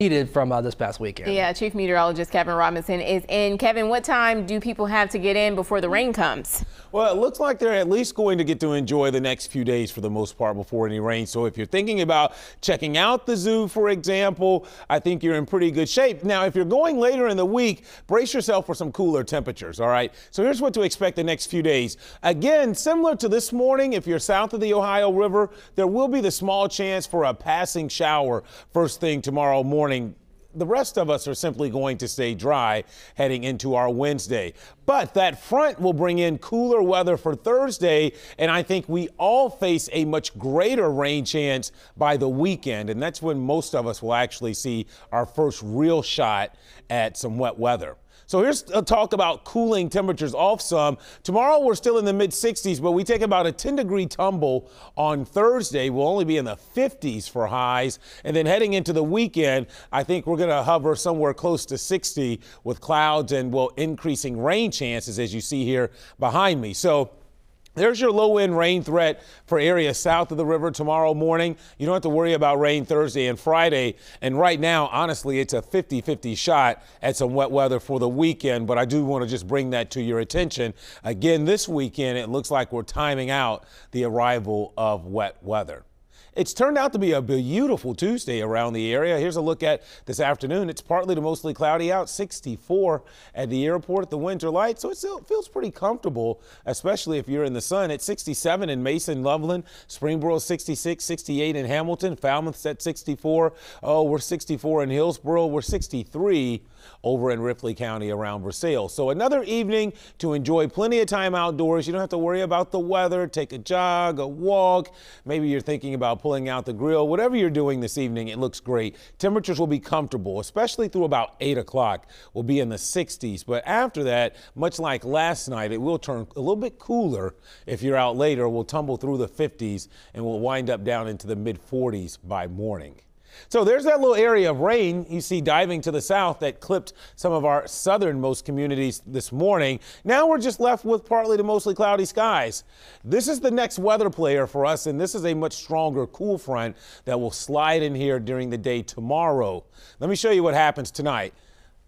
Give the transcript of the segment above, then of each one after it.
needed from uh, this past weekend. Yeah, Chief Meteorologist Kevin Robinson is in. Kevin, what time do people have to get in before the rain comes? Well, it looks like they're at least going to get to enjoy the next few days for the most part before any rain. So if you're thinking about checking out the zoo, for example, I think you're in pretty good shape. Now, if you're going later in the week, brace yourself for some cooler temperatures, all right? So here's what to expect the next few days. Again, similar to this morning, if you're south of the Ohio River, there will be the small chance for a passing shower first thing tomorrow morning morning the rest of us are simply going to stay dry heading into our Wednesday. But that front will bring in cooler weather for Thursday, and I think we all face a much greater rain chance by the weekend, and that's when most of us will actually see our first real shot at some wet weather. So here's a talk about cooling temperatures off some. Tomorrow we're still in the mid 60s, but we take about a 10 degree tumble on Thursday. We'll only be in the 50s for highs. And then heading into the weekend, I think we're going to hover somewhere close to 60 with clouds and well increasing rain chances as you see here behind me. So there's your low end rain threat for areas south of the river tomorrow morning. You don't have to worry about rain Thursday and Friday. And right now, honestly, it's a 50 50 shot at some wet weather for the weekend. But I do want to just bring that to your attention. Again, this weekend, it looks like we're timing out the arrival of wet weather. It's turned out to be a beautiful Tuesday around the area. Here's a look at this afternoon. It's partly to mostly cloudy out, 64 at the airport the winter light. So it still feels pretty comfortable, especially if you're in the sun. It's 67 in Mason, Loveland, Springboro 66, 68 in Hamilton, Falmouth's at 64. Oh, we're 64 in Hillsboro. We're 63 over in Ripley County around Versailles. So another evening to enjoy plenty of time outdoors. You don't have to worry about the weather. Take a jog, a walk. Maybe you're thinking about pulling out the grill. Whatever you're doing this evening, it looks great. Temperatures will be comfortable, especially through about 8 o'clock. We'll be in the 60s. But after that, much like last night, it will turn a little bit cooler if you're out later. We'll tumble through the 50s and we'll wind up down into the mid 40s by morning. So there's that little area of rain you see diving to the south that clipped some of our southernmost communities this morning. Now we're just left with partly to mostly cloudy skies. This is the next weather player for us, and this is a much stronger cool front that will slide in here during the day tomorrow. Let me show you what happens tonight.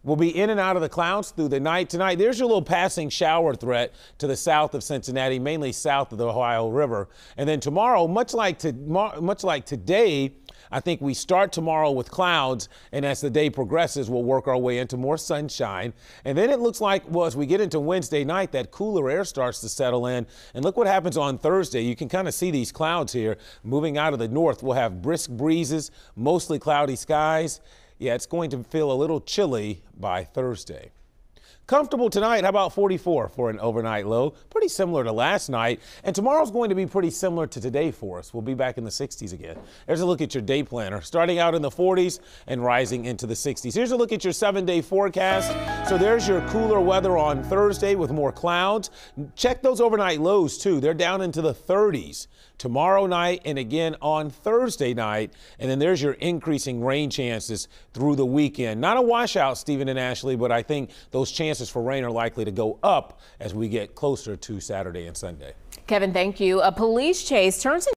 We'll be in and out of the clouds through the night tonight. There's your little passing shower threat to the south of Cincinnati, mainly south of the Ohio River. And then tomorrow, much like to, much like today, I think we start tomorrow with clouds, and as the day progresses, we'll work our way into more sunshine. And then it looks like, well, as we get into Wednesday night, that cooler air starts to settle in. And look what happens on Thursday. You can kind of see these clouds here moving out of the north. We'll have brisk breezes, mostly cloudy skies. Yeah, it's going to feel a little chilly by Thursday. Comfortable tonight. How about 44 for an overnight low? Pretty similar to last night. And tomorrow's going to be pretty similar to today for us. We'll be back in the 60s again. There's a look at your day planner. Starting out in the 40s and rising into the 60s. Here's a look at your seven day forecast. So there's your cooler weather on Thursday with more clouds. Check those overnight lows too. They're down into the 30s tomorrow night and again on Thursday night. And then there's your increasing rain chances through the weekend. Not a washout, Stephen and Ashley, but I think those chances for rain are likely to go up as we get closer to Saturday and Sunday. Kevin, thank you. A police chase turns into